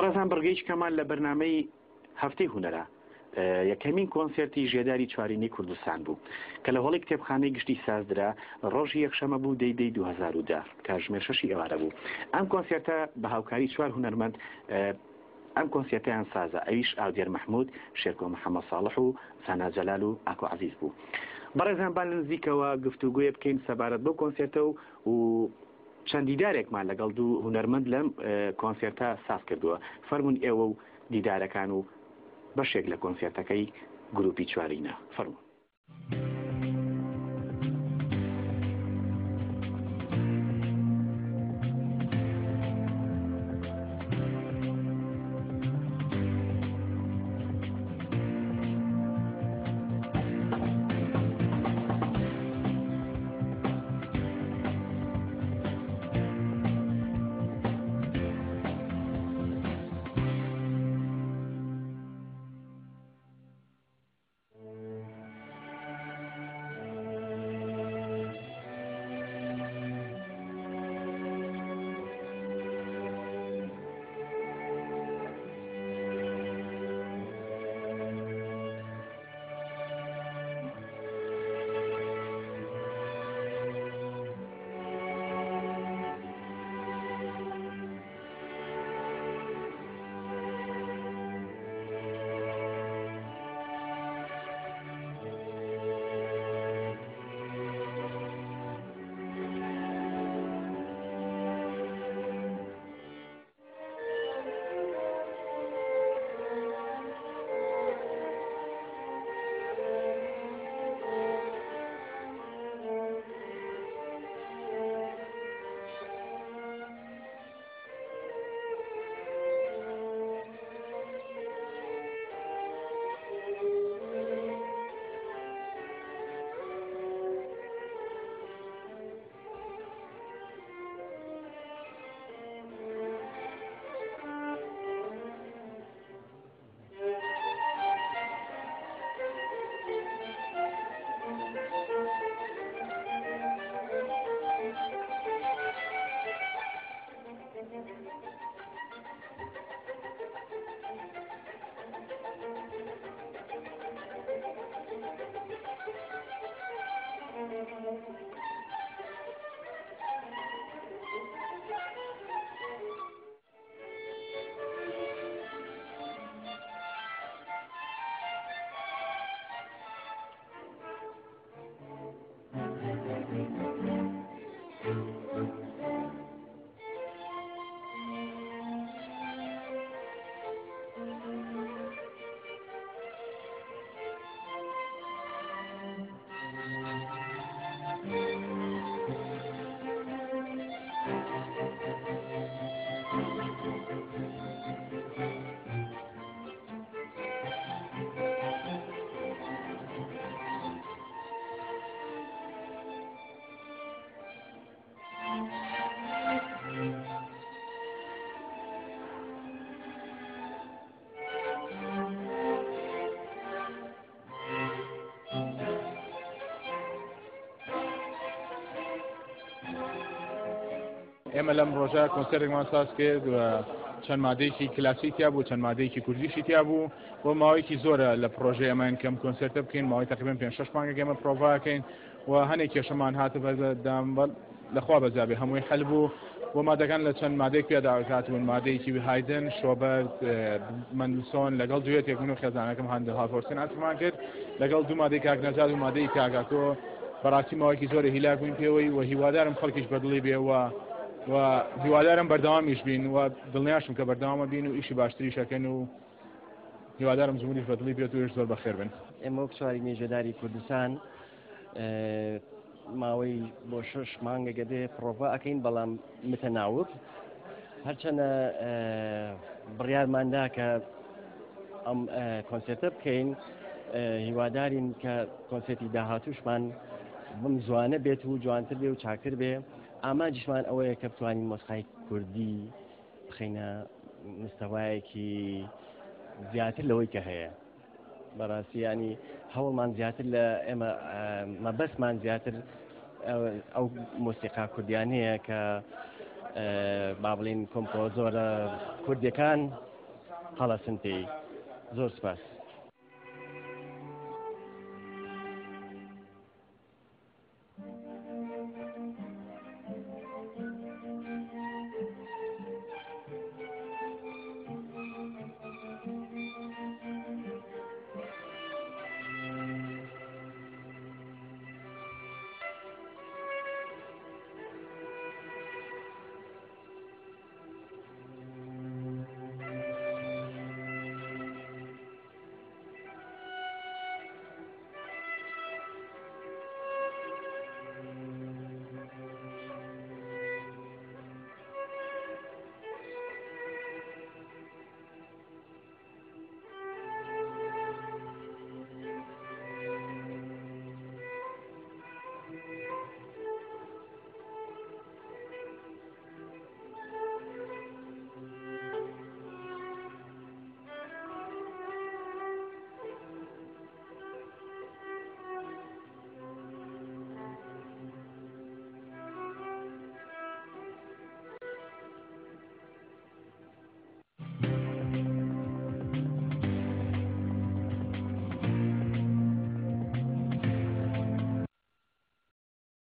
بەڕێزان بەرگەیش کەمان لە بەرنمەی هەفتەی هوەرە یەکەمین کۆنسرتی ژێداری چوارینی کوردستان بوو کە لە هەڵی کتێبخانەی گشتی سازدرا ڕۆژی یەکشەمە بوو دەیدەی 2010 کاژمێر شەشی ئەوارە بوو ئەم کۆنسرتە بە هاوکاری چوار هوەرمەند ئەم کۆنسیەتیان سازە ئەویش ئاودێر مححمود شێرکۆ محەممە ساڵح و ساناجەلال و ئاکۆ عزیز بوو. بەڕێزانبان لە نزیکەوە گفتوگوۆیە بکەین سەبارەت بۆ کۆنسرتە و و چەندی دارێکمان لەگەڵ دوو هوەرمەند لەم کۆنسرتە ساس کردووە فەرمونون ئێوە و دیدارەکان و بەشێک لە کۆنسرتەکەی گروپی چوارینە فەرمونون. ئێمە لەم ڕۆژە کۆنسەرێکمان ساز کرد و چەند مادەیەکی کلاسیکیا بوو چەند مادەیەکی کوردیشی تیا بوو بۆ ماوەیەکی زۆرە لە پرۆژێمان کەم کنسرتە بکەین ماوەی تقریبن پێ شش مانگە گەمە پرۆڤاکەین و هەنێک کێشەمان هاتە بەدامبل لەخوا بەزابێ هەمووی هەل بوو بۆ مادەکان لە چەند مادەی پێداهاتون مادەیەکی هایدن شۆبەت مندسۆن لەگەڵ دوێتێک من و خێزانەکەم هەندە هاپۆرسن ئاتمان کرد لەگەڵ دوو مادەی کاکنەزاد و مادەی کاگاتۆ بەڕاستی ماوەیەکی زۆر هیلاک بووین پێوەی و هیوادارم خەڵکیش بەدڵی بێەوە و هیوادارم بەردەوامیش بین و دڵنیاشم کە بەردەوامە بین و ئیشی باشتری شەکەن و هیوادارم زمانی بەدڵی پێ توش زۆر بەخێر بن ئێمە چواری مێژێداری کوردستان ماوەی بۆ شش مانگە گەدێ پرۆڤ ئەەکەین بەڵام متەناوب هەرچەنە بڕیارماندا کە ئەم کۆنسێتە بکەین هیوادارین کە کۆنسێتی داهاتوشمان بم زوانە بێت و جوانتر بێ و چاکر بێ ئاماجیشمان ئەوەیە کە بتوانین مۆسخای کوردی بخینە مستەوایەکی زیاتر لەوەی کە هەیە بەڕاستیانی هەوڵمان زیاتر لە ئێمە مەبەسمان زیاتر ئەو مۆسیقا کوردیانەیە کە با بڵین کۆمپۆزۆرە کوردەکان هەڵە سنتی زۆر سپاس.